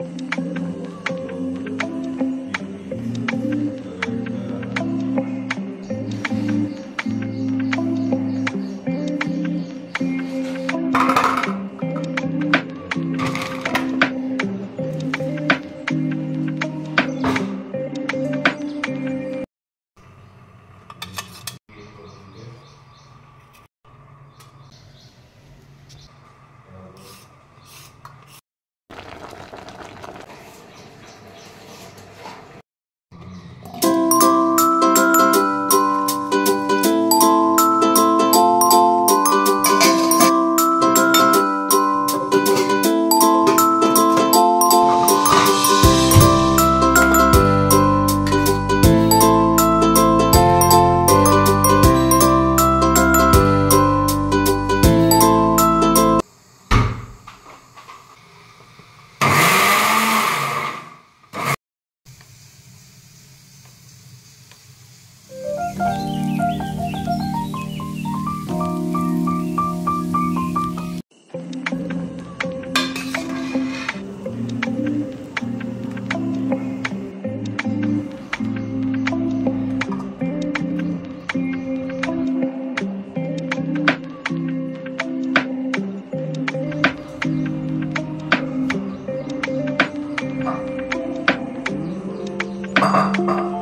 Mm-hmm. 啊啊。啊